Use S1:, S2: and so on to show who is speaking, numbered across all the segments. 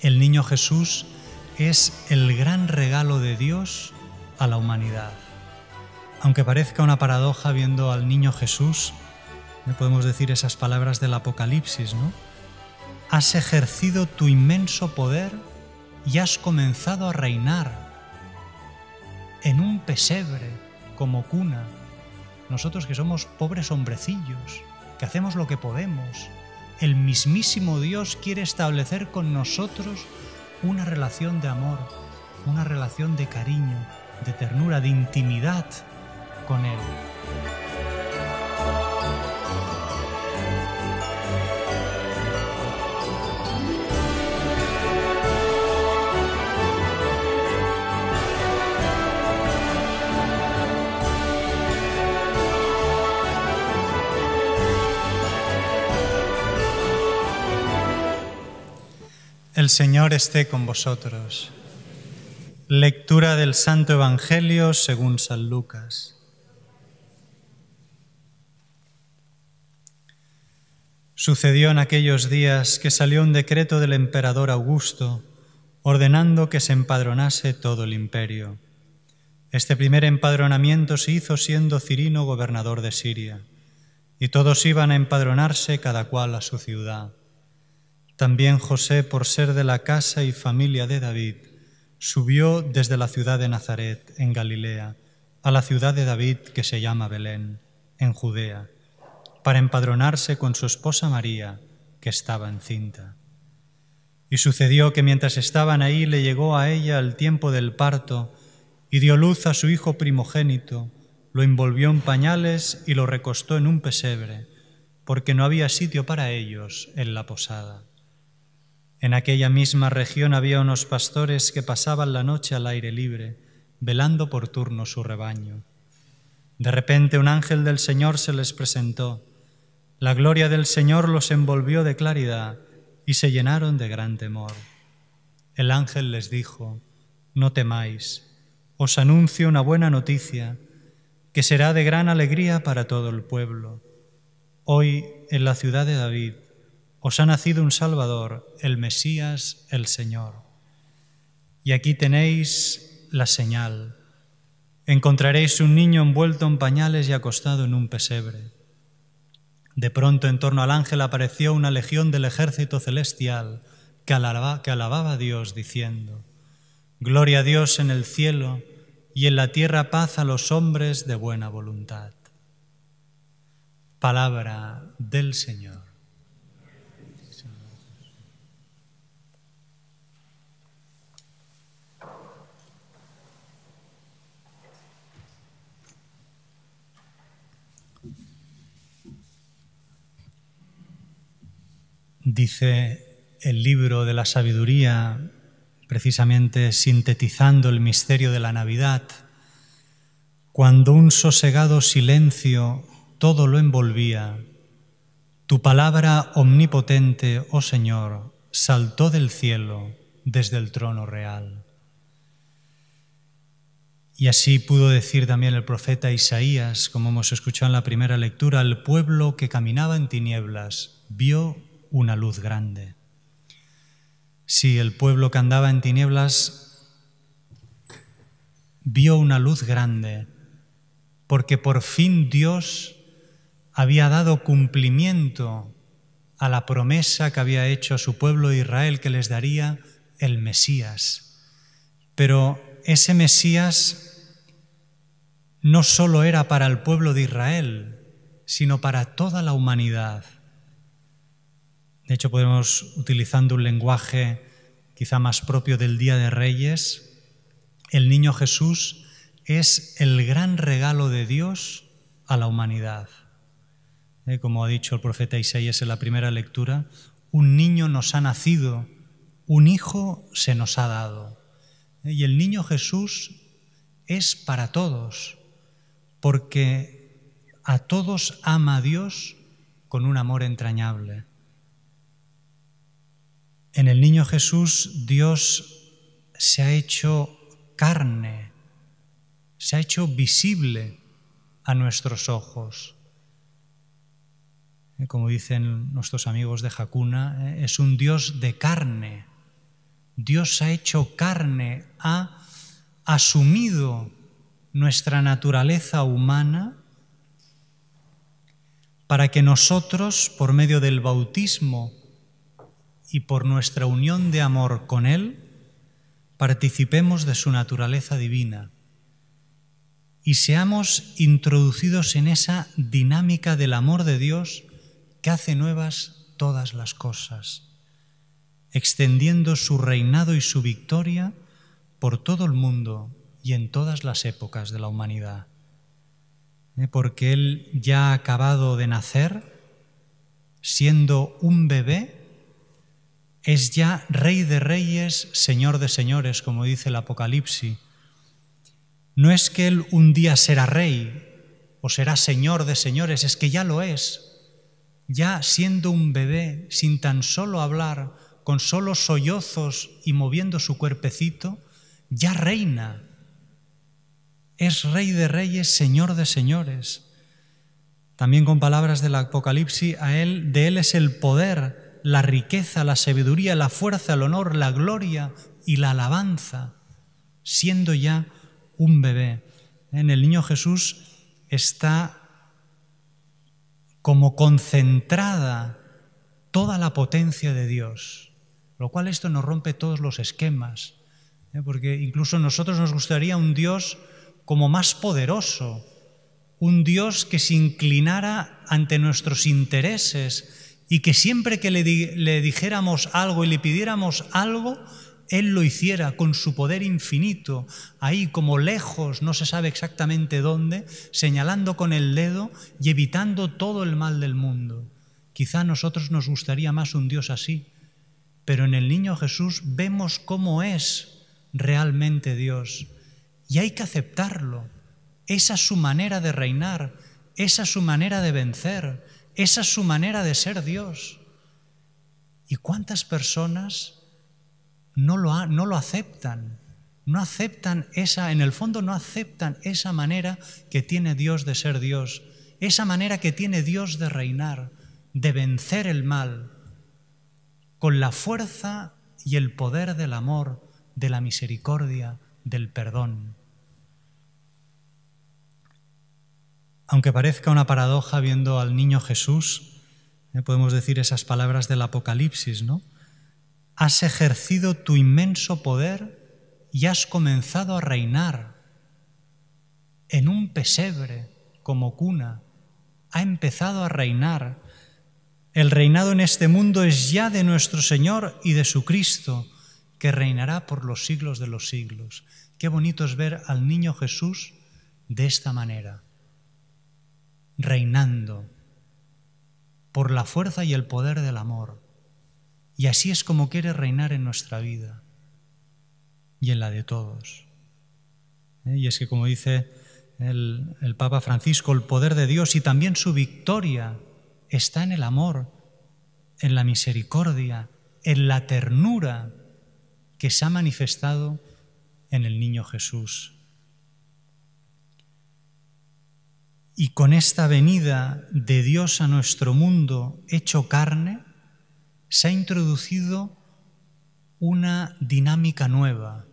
S1: el niño Jesús es el gran regalo de Dios a la humanidad. Aunque parezca una paradoja viendo al niño Jesús, podemos decir esas palabras del Apocalipsis, ¿no? Has ejercido tu inmenso poder y has comenzado a reinar en un pesebre como cuna. Nosotros que somos pobres hombrecillos, que hacemos lo que podemos, el mismísimo Dios quiere establecer con nosotros una relación de amor, una relación de cariño, de ternura, de intimidad con Él. El Señor esté con vosotros. Lectura del Santo Evangelio según San Lucas. Sucedió en aquellos días que salió un decreto del emperador Augusto ordenando que se empadronase todo el imperio. Este primer empadronamiento se hizo siendo Cirino gobernador de Siria, y todos iban a empadronarse cada cual a su ciudad. También José, por ser de la casa y familia de David, subió desde la ciudad de Nazaret, en Galilea, a la ciudad de David que se llama Belén, en Judea, para empadronarse con su esposa María, que estaba encinta. Y sucedió que mientras estaban ahí le llegó a ella el tiempo del parto y dio luz a su hijo primogénito, lo envolvió en pañales y lo recostó en un pesebre, porque no había sitio para ellos en la posada. En aquella misma región había unos pastores que pasaban la noche al aire libre, velando por turno su rebaño. De repente un ángel del Señor se les presentó. La gloria del Señor los envolvió de claridad y se llenaron de gran temor. El ángel les dijo, No temáis, os anuncio una buena noticia, que será de gran alegría para todo el pueblo. Hoy, en la ciudad de David, os ha nacido un Salvador, el Mesías, el Señor. Y aquí tenéis la señal. Encontraréis un niño envuelto en pañales y acostado en un pesebre. De pronto en torno al ángel apareció una legión del ejército celestial que alababa, que alababa a Dios diciendo, Gloria a Dios en el cielo y en la tierra paz a los hombres de buena voluntad. Palabra del Señor. Dice el libro de la sabiduría, precisamente sintetizando el misterio de la Navidad, cuando un sosegado silencio todo lo envolvía, tu palabra omnipotente, oh Señor, saltó del cielo desde el trono real. Y así pudo decir también el profeta Isaías, como hemos escuchado en la primera lectura, el pueblo que caminaba en tinieblas vio una luz grande. Si el pueblo que andaba en tinieblas vio una luz grande, porque por fin Dios había dado cumplimiento a la promesa que había hecho a su pueblo Israel que les daría el Mesías. Pero ese Mesías no solo era para el pueblo de Israel, sino para toda la humanidad. De hecho, podemos, utilizando un lenguaje quizá más propio del Día de Reyes, el niño Jesús es el gran regalo de Dios a la humanidad. Eh, como ha dicho el profeta Isaías en la primera lectura, un niño nos ha nacido, un hijo se nos ha dado. Eh, y el niño Jesús es para todos, porque a todos ama Dios con un amor entrañable. En el niño Jesús Dios se ha hecho carne, se ha hecho visible a nuestros ojos. Eh, como dicen nuestros amigos de Jacuna, eh, es un Dios de carne, Dios ha hecho carne, ha asumido nuestra naturaleza humana para que nosotros, por medio del bautismo y por nuestra unión de amor con Él, participemos de su naturaleza divina y seamos introducidos en esa dinámica del amor de Dios que hace nuevas todas las cosas, extendiendo su reinado y su victoria por todo el mundo y en todas las épocas de la humanidad. ¿Eh? Porque Él ya ha acabado de nacer, siendo un bebé, es ya Rey de Reyes, Señor de Señores, como dice el Apocalipsis. No es que Él un día será Rey o será Señor de Señores, es que ya lo es. Ya siendo un bebé, sin tan solo hablar, con solo sollozos y moviendo su cuerpecito, ya reina. Es Rey de Reyes, Señor de Señores. También con palabras del Apocalipsis, a Él, de Él es el poder, la riqueza, la sabiduría, la fuerza, el honor, la gloria y la alabanza, siendo ya un bebé. En el niño Jesús está como concentrada toda la potencia de Dios, lo cual esto nos rompe todos los esquemas, ¿eh? porque incluso nosotros nos gustaría un Dios como más poderoso, un Dios que se inclinara ante nuestros intereses, y que siempre que le, dijéramos algo y le pidiéramos algo, Él lo hiciera con su poder infinito, ahí como lejos, no se sabe exactamente dónde, señalando con el dedo y evitando todo el mal del mundo. Quizá a nosotros nos gustaría más un Dios así, pero en el niño Jesús vemos cómo es realmente Dios y hay que aceptarlo. Esa es su manera de reinar, esa es su manera de vencer, esa es su manera de ser Dios. ¿Y cuántas personas no lo, no lo aceptan? No aceptan esa, en el fondo no aceptan esa manera que tiene Dios de ser Dios, esa manera que tiene Dios de reinar, de vencer el mal, con la fuerza y el poder del amor, de la misericordia, del perdón. Aunque parezca una paradoja viendo al niño Jesús, eh, podemos decir esas palabras del Apocalipsis, ¿no? Has ejercido tu inmenso poder y has comenzado a reinar en un pesebre como cuna. Ha empezado a reinar. El reinado en este mundo es ya de nuestro Señor y de su Cristo, que reinará por los siglos de los siglos. Qué bonito es ver al niño Jesús de esta manera reinando por la fuerza y el poder del amor. Y así es como quiere reinar en nuestra vida y en la de todos. ¿Eh? Y es que, como dice el, el, Papa Francisco, el poder de Dios y también su victoria está en el amor, en la misericordia, en la ternura que se ha manifestado en el niño Jesús. Y con esta venida de Dios a nuestro mundo hecho carne, se ha introducido una dinámica nueva,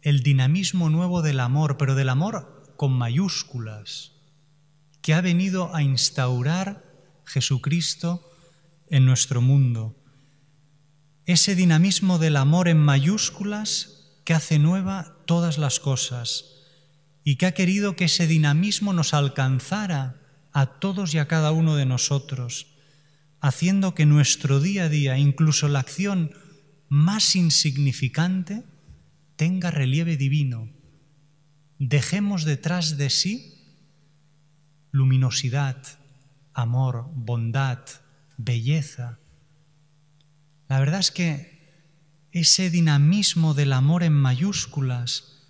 S1: el dinamismo nuevo del amor, pero del amor con mayúsculas, que ha venido a instaurar Jesucristo en nuestro mundo. Ese dinamismo del amor en mayúsculas que hace nueva todas las cosas y que ha querido que ese dinamismo nos alcanzara a todos y a cada uno de nosotros, haciendo que nuestro día a día, incluso la acción más insignificante, tenga relieve divino. Dejemos detrás de sí luminosidad, amor, bondad, belleza. La verdad es que ese dinamismo del amor en mayúsculas,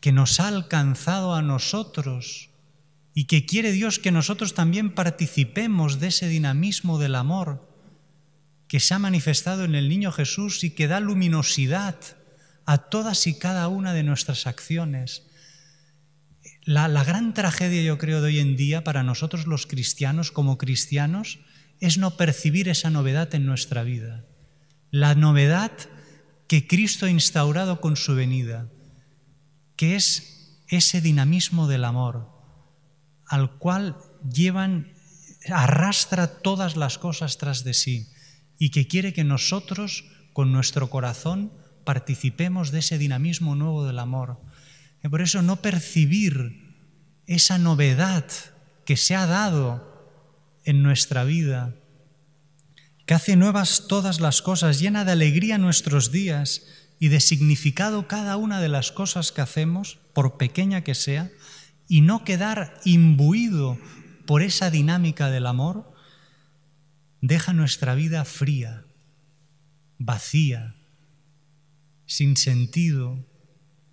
S1: que nos ha alcanzado a nosotros y que quiere Dios que nosotros también participemos de ese dinamismo del amor que se ha manifestado en el niño Jesús y que da luminosidad a todas y cada una de nuestras acciones. La, la, gran tragedia, yo creo, de hoy en día para nosotros los cristianos, como cristianos, es no percibir esa novedad en nuestra vida. La novedad que Cristo ha instaurado con su venida, que es ese dinamismo del amor, al cual llevan, arrastra todas las cosas tras de sí y que quiere que nosotros, con nuestro corazón, participemos de ese dinamismo nuevo del amor. Y por eso no percibir esa novedad que se ha dado en nuestra vida, que hace nuevas todas las cosas, llena de alegría nuestros días y de significado cada una de las cosas que hacemos, por pequeña que sea, y no quedar imbuido por esa dinámica del amor, deja nuestra vida fría, vacía, sin sentido,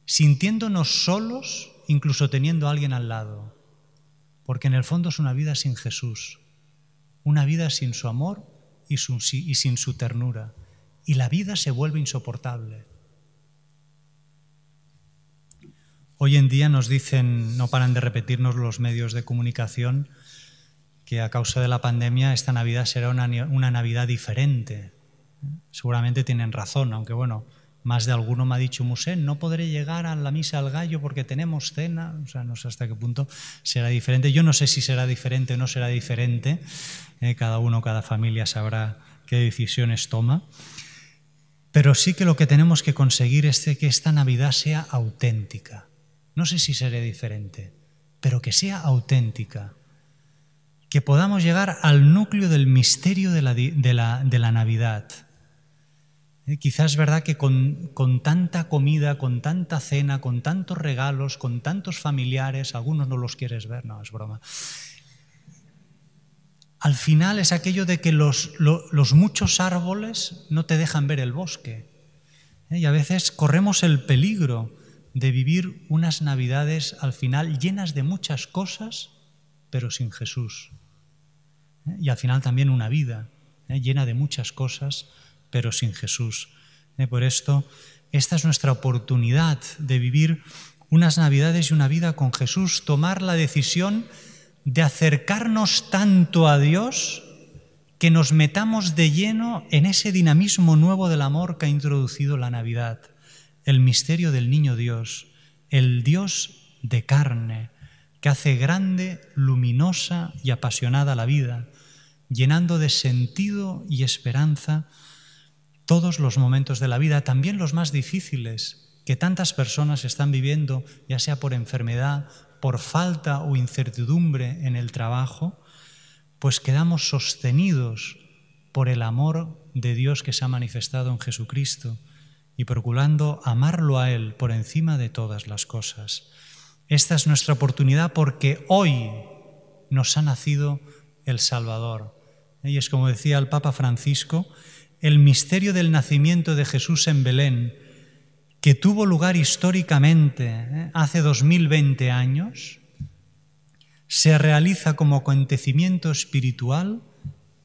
S1: sintiéndonos solos, incluso teniendo a alguien al lado, porque en el fondo es una vida sin Jesús, una vida sin su amor y, y sin su ternura, y la vida se vuelve insoportable. Hoy en día nos dicen, no paran de repetirnos los medios de comunicación, que a causa de la pandemia esta Navidad será una, Navidad diferente. Seguramente tienen razón, aunque bueno, más de alguno me ha dicho, Musén, no podré llegar a la misa al gallo porque tenemos cena. O sea, no sé hasta qué punto será diferente. Yo no sé si será diferente o no será diferente. Eh, cada uno, cada familia sabrá qué decisiones toma. Pero sí que lo que tenemos que conseguir es que esta Navidad sea auténtica. No sé si seré diferente, pero que sea auténtica. Que podamos llegar al núcleo del misterio de la, Navidad. Eh, quizás es verdad que con, tanta comida, con tanta cena, con tantos regalos, con tantos familiares, algunos no los quieres ver, no, es broma. Al final es aquello de que los, los muchos árboles no te dejan ver el bosque. Eh, y a veces corremos el peligro de vivir unas navidades al final llenas de muchas cosas, pero sin Jesús. ¿Eh? Y al final también una vida ¿eh? llena de muchas cosas, pero sin Jesús. ¿Eh? Por esto, esta es nuestra oportunidad de vivir unas navidades y una vida con Jesús, tomar la decisión de acercarnos tanto a Dios que nos metamos de lleno en ese dinamismo nuevo del amor que ha introducido la Navidad el misterio del niño Dios, el Dios de carne, que hace grande, luminosa y apasionada la vida, llenando de sentido y esperanza todos los momentos de la vida, también los más difíciles que tantas personas están viviendo, ya sea por enfermedad, por falta o incertidumbre en el trabajo, pues quedamos sostenidos por el amor de Dios que se ha manifestado en Jesucristo y procurando amarlo a Él por encima de todas las cosas. Esta es nuestra oportunidad porque hoy nos ha nacido el Salvador. Y es como decía el Papa Francisco, el misterio del nacimiento de Jesús en Belén, que tuvo lugar históricamente ¿eh? hace 2020 años, se realiza como acontecimiento espiritual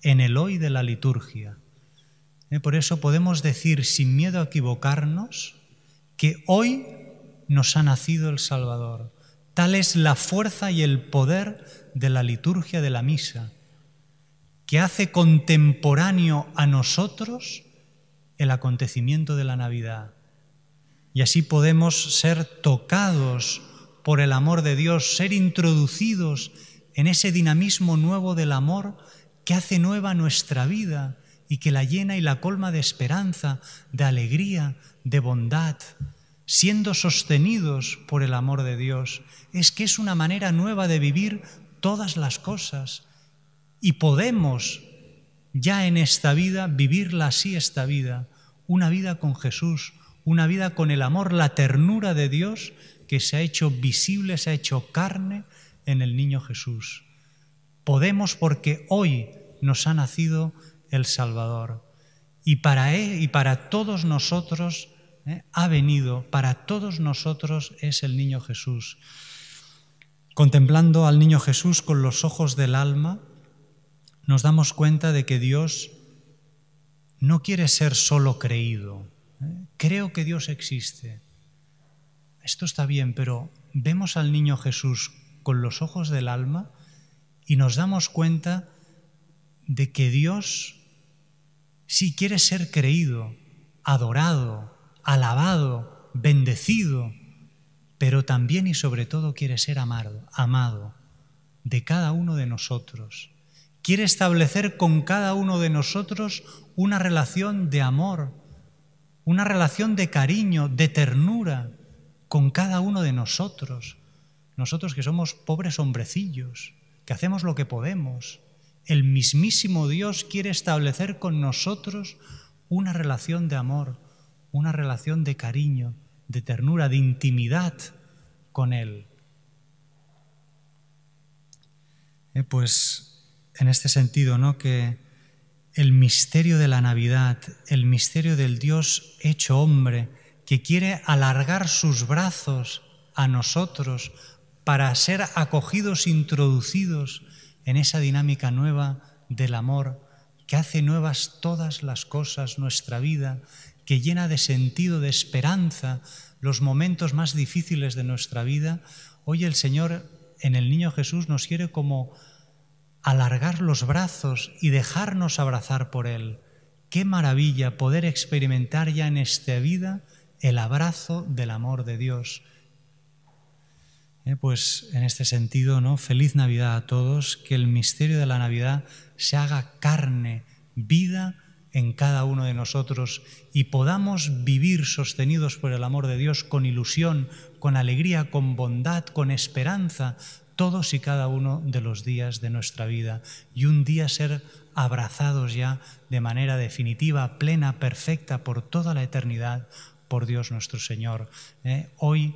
S1: en el hoy de la liturgia. ¿Eh? Por eso podemos decir sin miedo a equivocarnos que hoy nos ha nacido el Salvador. Tal es la fuerza y el poder de la liturgia de la misa, que hace contemporáneo a nosotros el acontecimiento de la Navidad. Y así podemos ser tocados por el amor de Dios, ser introducidos en ese dinamismo nuevo del amor que hace nueva nuestra vida y que la llena y la colma de esperanza, de alegría, de bondad, siendo sostenidos por el amor de Dios. Es que es una manera nueva de vivir todas las cosas y podemos ya en esta vida vivirla así esta vida, una vida con Jesús, una vida con el amor, la ternura de Dios que se ha hecho visible, se ha hecho carne en el niño Jesús. Podemos porque hoy nos ha nacido el Salvador. Y para Él y para todos nosotros ¿eh? ha venido, para todos nosotros es el niño Jesús. Contemplando al niño Jesús con los ojos del alma, nos damos cuenta de que Dios no quiere ser solo creído. ¿eh? Creo que Dios existe. Esto está bien, pero vemos al niño Jesús con los ojos del alma y nos damos cuenta de que Dios si quiere ser creído, adorado, alabado, bendecido, pero también y sobre todo quiere ser amado, amado de cada uno de nosotros. Quiere establecer con cada uno de nosotros una relación de amor, una relación de cariño, de ternura con cada uno de nosotros. Nosotros que somos pobres hombrecillos, que hacemos lo que podemos. El mismísimo Dios quiere establecer con nosotros una relación de amor, una relación de cariño, de ternura, de intimidad con Él. Eh, pues en este sentido, ¿no? Que el misterio de la Navidad, el misterio del Dios hecho hombre, que quiere alargar sus brazos a nosotros para ser acogidos, introducidos en esa dinámica nueva del amor que hace nuevas todas las cosas, nuestra vida, que llena de sentido, de esperanza, los momentos más difíciles de nuestra vida, hoy el Señor en el niño Jesús nos quiere como alargar los brazos y dejarnos abrazar por Él. Qué maravilla poder experimentar ya en esta vida el abrazo del amor de Dios. Eh, pues en este sentido, ¿no? Feliz Navidad a todos, que el misterio de la Navidad se haga carne, vida en cada uno de nosotros y podamos vivir sostenidos por el amor de Dios con ilusión, con alegría, con bondad, con esperanza, todos y cada uno de los días de nuestra vida y un día ser abrazados ya de manera definitiva, plena, perfecta por toda la eternidad por Dios nuestro Señor. ¿eh? Hoy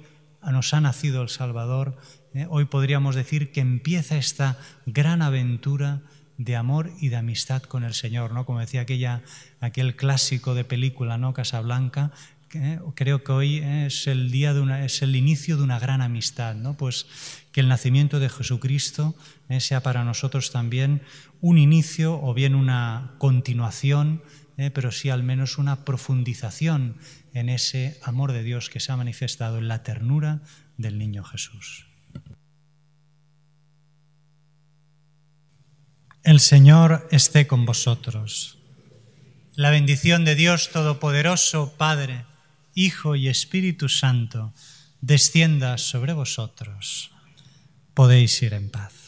S1: nos ha nacido el Salvador, ¿eh? hoy podríamos decir que empieza esta gran aventura de amor y de amistad con el Señor, ¿no? Como decía aquella, aquel clásico de película, ¿no? Casablanca, creo que hoy es el día de una, es el inicio de una gran amistad, ¿no? Pues que el nacimiento de Jesucristo eh, sea para nosotros también un inicio o bien una continuación, eh, pero sí al menos una profundización en ese amor de Dios que se ha manifestado en la ternura del niño Jesús. El Señor esté con vosotros. La bendición de Dios Todopoderoso, Padre, Hijo y Espíritu Santo, descienda sobre vosotros. Podéis ir en paz.